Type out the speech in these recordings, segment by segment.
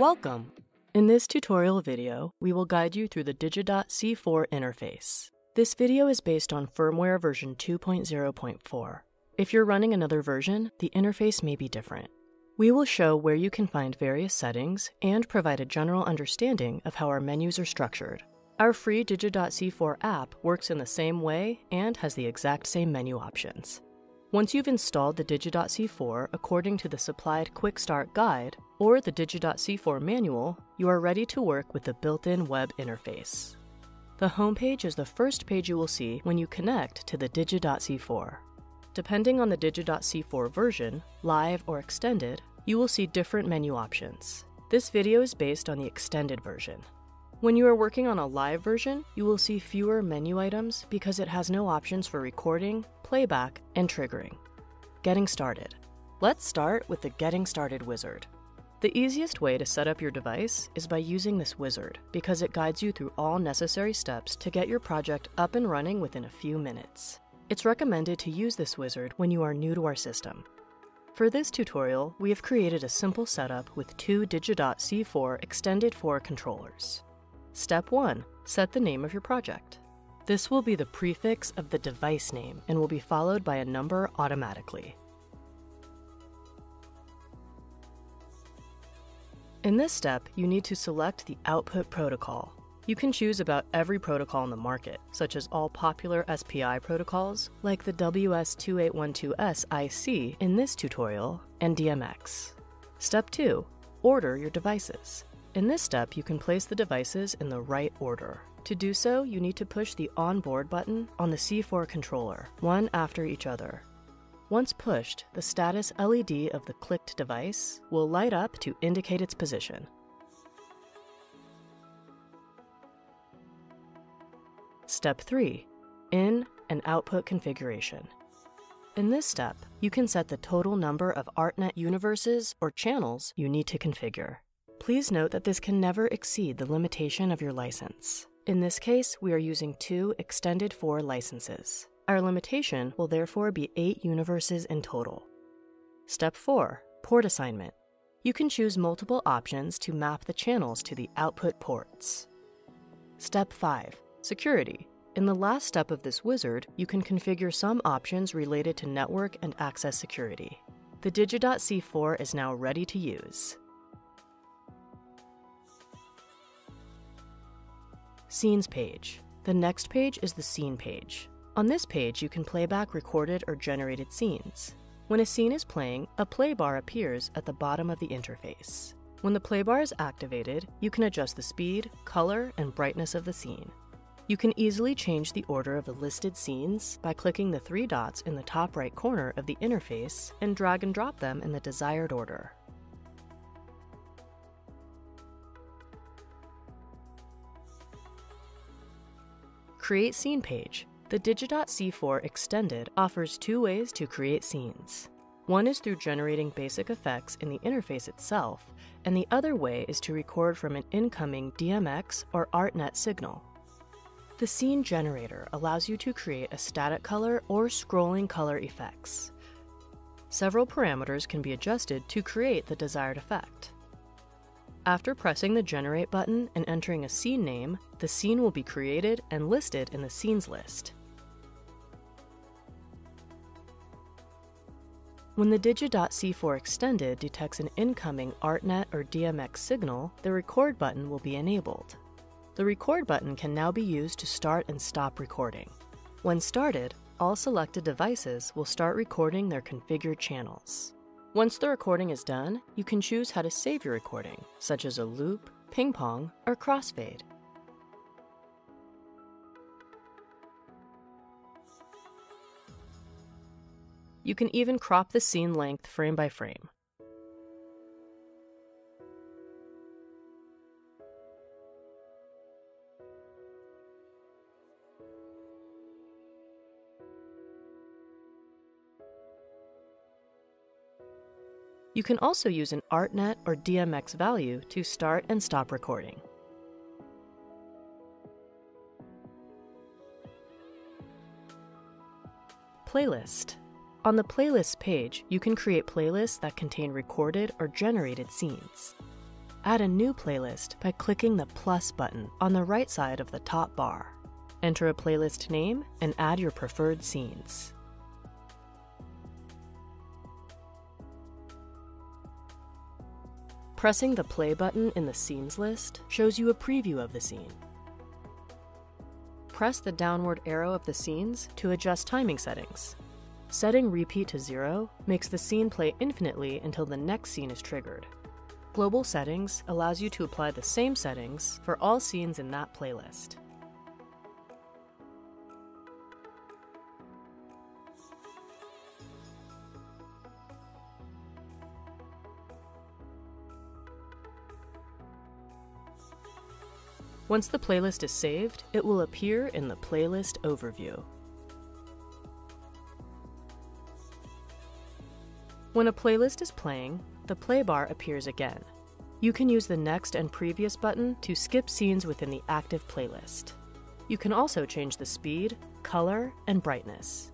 Welcome! In this tutorial video, we will guide you through the Digidot C4 interface. This video is based on firmware version 2.0.4. If you're running another version, the interface may be different. We will show where you can find various settings and provide a general understanding of how our menus are structured. Our free Digidot C4 app works in the same way and has the exact same menu options. Once you've installed the Digidot C4 according to the supplied Quick Start Guide or the Digidot C4 manual, you are ready to work with the built-in web interface. The homepage is the first page you will see when you connect to the Digidot C4. Depending on the Digidot C4 version, live or extended, you will see different menu options. This video is based on the extended version. When you are working on a live version, you will see fewer menu items because it has no options for recording, playback, and triggering. Getting started. Let's start with the Getting Started wizard. The easiest way to set up your device is by using this wizard because it guides you through all necessary steps to get your project up and running within a few minutes. It's recommended to use this wizard when you are new to our system. For this tutorial, we have created a simple setup with two Digidot C4 Extended 4 controllers. Step 1. Set the name of your project. This will be the prefix of the device name and will be followed by a number automatically. In this step, you need to select the output protocol. You can choose about every protocol in the market, such as all popular SPI protocols, like the WS2812S IC in this tutorial, and DMX. Step 2. Order your devices. In this step, you can place the devices in the right order. To do so, you need to push the Onboard button on the C4 controller, one after each other. Once pushed, the status LED of the clicked device will light up to indicate its position. Step 3. In and output configuration. In this step, you can set the total number of ArtNet universes or channels you need to configure. Please note that this can never exceed the limitation of your license. In this case, we are using two Extended 4 licenses. Our limitation will therefore be 8 universes in total. Step 4. Port assignment. You can choose multiple options to map the channels to the output ports. Step 5. Security. In the last step of this wizard, you can configure some options related to network and access security. The Digidot C4 is now ready to use. Scenes page. The next page is the scene page. On this page, you can play back recorded or generated scenes. When a scene is playing, a play bar appears at the bottom of the interface. When the play bar is activated, you can adjust the speed, color, and brightness of the scene. You can easily change the order of the listed scenes by clicking the three dots in the top right corner of the interface and drag and drop them in the desired order. Create Scene page. The Digidot C4 Extended offers two ways to create scenes. One is through generating basic effects in the interface itself, and the other way is to record from an incoming DMX or ArtNet signal. The scene generator allows you to create a static color or scrolling color effects. Several parameters can be adjusted to create the desired effect. After pressing the Generate button and entering a scene name, the scene will be created and listed in the Scenes list. When the Digidot C4 Extended detects an incoming ArtNet or DMX signal, the Record button will be enabled. The Record button can now be used to start and stop recording. When started, all selected devices will start recording their configured channels. Once the recording is done, you can choose how to save your recording, such as a loop, ping pong, or crossfade. You can even crop the scene length frame by frame. You can also use an ArtNet or DMX value to start and stop recording. Playlist. On the Playlist page, you can create playlists that contain recorded or generated scenes. add a new playlist by clicking the plus button on the right side of the top bar. Enter a playlist name and add your preferred scenes. Pressing the play button in the scenes list shows you a preview of the scene. Press the downward arrow of the scenes to adjust timing settings. Setting repeat to zero makes the scene play infinitely until the next scene is triggered. Global settings allows you to apply the same settings for all scenes in that playlist. Once the playlist is saved, it will appear in the playlist overview. When a playlist is playing, the play bar appears again. You can use the next and previous button to skip scenes within the active playlist. You can also change the speed, color, and brightness.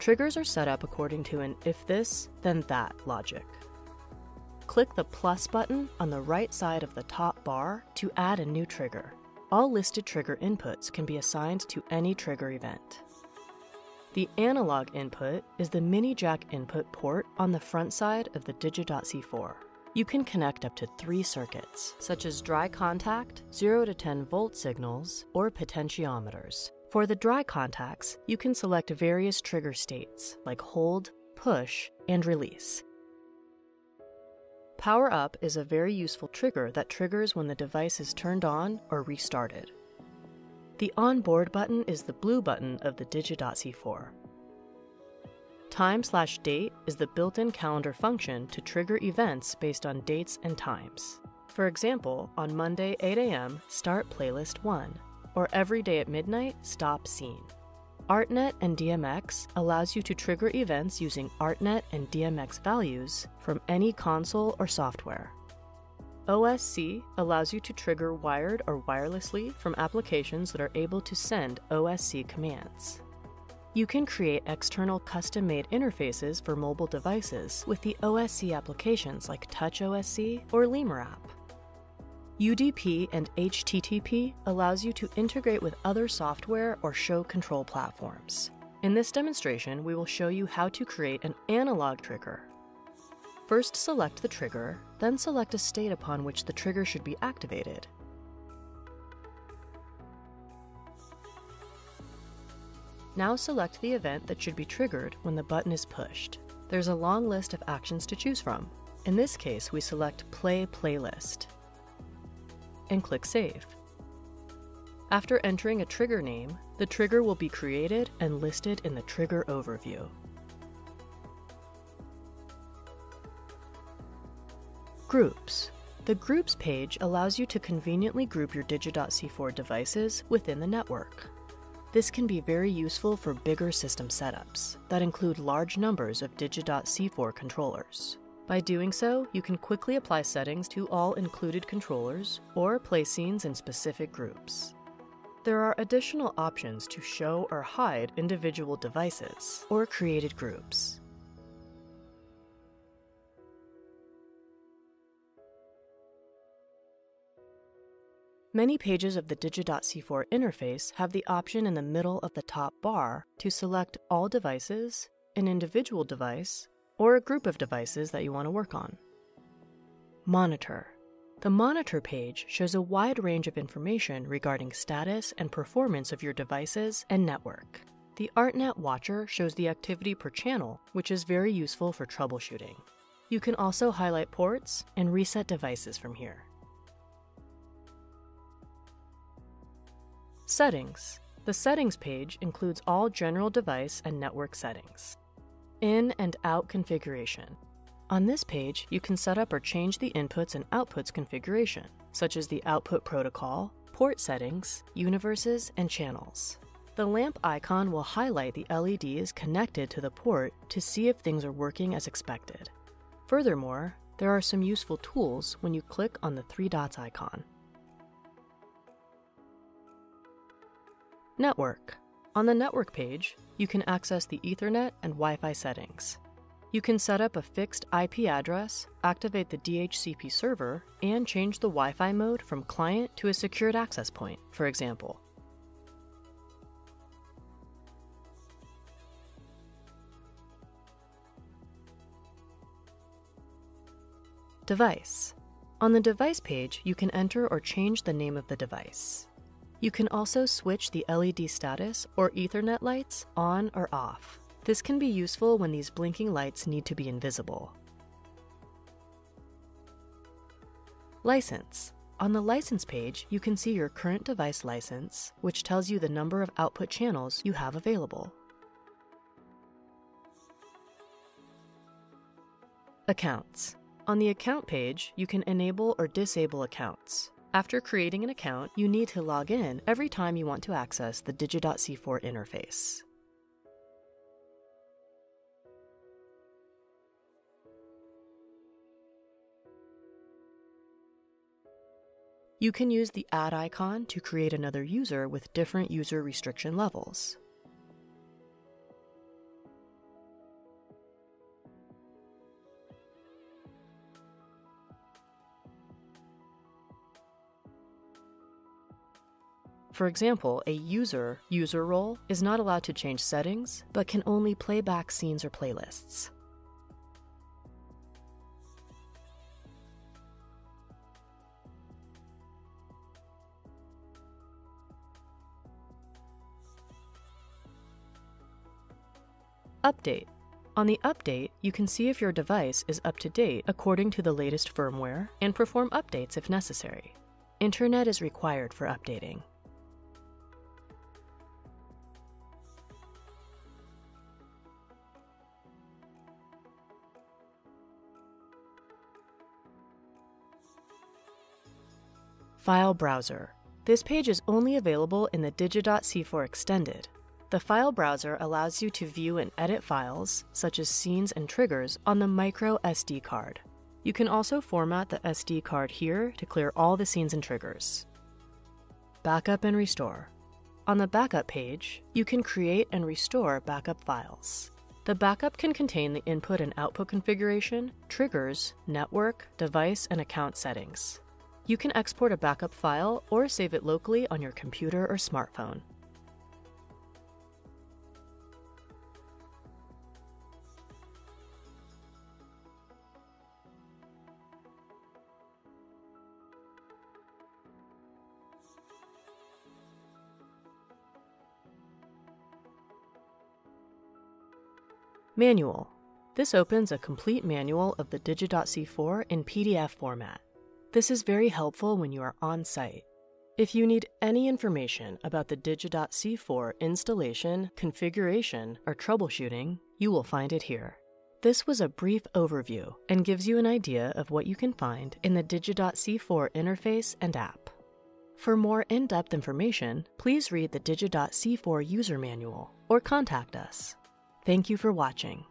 Triggers are set up according to an if this, then that logic click the plus button on the right side of the top bar to add a new trigger. All listed trigger inputs can be assigned to any trigger event. The analog input is the mini jack input port on the front side of the Digidot C4. You can connect up to three circuits, such as dry contact, 0 to 10 volt signals, or potentiometers. For the dry contacts, you can select various trigger states, like hold, push, and release, Power Up is a very useful trigger that triggers when the device is turned on or restarted. The On Board button is the blue button of the Digidot C4. Time slash date is the built-in calendar function to trigger events based on dates and times. For example, on Monday 8 a.m., start playlist 1, or every day at midnight, stop scene. ArtNet and DMX allows you to trigger events using ArtNet and DMX values from any console or software. OSC allows you to trigger wired or wirelessly from applications that are able to send OSC commands. You can create external custom made interfaces for mobile devices with the OSC applications like TouchOSC or Lemur app. UDP and HTTP allows you to integrate with other software or show control platforms. In this demonstration, we will show you how to create an analog trigger. First select the trigger, then select a state upon which the trigger should be activated. Now select the event that should be triggered when the button is pushed. There's a long list of actions to choose from. In this case, we select Play Playlist and click Save. After entering a trigger name, the trigger will be created and listed in the trigger overview. Groups. The Groups page allows you to conveniently group your Digidot C4 devices within the network. This can be very useful for bigger system setups that include large numbers of Digidot C4 controllers. By doing so, you can quickly apply settings to all included controllers or play scenes in specific groups. There are additional options to show or hide individual devices or created groups. Many pages of the Digidot C4 interface have the option in the middle of the top bar to select all devices, an individual device, or a group of devices that you want to work on. Monitor. The Monitor page shows a wide range of information regarding status and performance of your devices and network. The ArtNet Watcher shows the activity per channel, which is very useful for troubleshooting. You can also highlight ports and reset devices from here. Settings. The Settings page includes all general device and network settings in and out configuration. On this page, you can set up or change the inputs and outputs configuration, such as the output protocol, port settings, universes, and channels. The lamp icon will highlight the LEDs connected to the port to see if things are working as expected. Furthermore, there are some useful tools when you click on the three dots icon. Network. On the network page, you can access the Ethernet and Wi Fi settings. You can set up a fixed IP address, activate the DHCP server, and change the Wi Fi mode from client to a secured access point, for example. Device. On the device page, you can enter or change the name of the device. You can also switch the LED status or Ethernet lights on or off. This can be useful when these blinking lights need to be invisible. License. On the license page, you can see your current device license, which tells you the number of output channels you have available. Accounts. On the account page, you can enable or disable accounts. After creating an account, you need to log in every time you want to access the Digidot C4 interface. You can use the add icon to create another user with different user restriction levels. For example, a user user role is not allowed to change settings, but can only play back scenes or playlists. Update. On the update, you can see if your device is up to date according to the latest firmware and perform updates if necessary. Internet is required for updating. File Browser. This page is only available in the Digidot C4 Extended, the file browser allows you to view and edit files, such as scenes and triggers, on the micro SD card. You can also format the SD card here to clear all the scenes and triggers. Backup and restore. On the backup page, you can create and restore backup files. The backup can contain the input and output configuration, triggers, network, device, and account settings. You can export a backup file or save it locally on your computer or smartphone. Manual. This opens a complete manual of the Digidot C4 in PDF format. This is very helpful when you are on site. If you need any information about the Digidot C4 installation, configuration, or troubleshooting, you will find it here. This was a brief overview and gives you an idea of what you can find in the Digidot C4 interface and app. For more in depth information, please read the Digidot C4 user manual or contact us. Thank you for watching.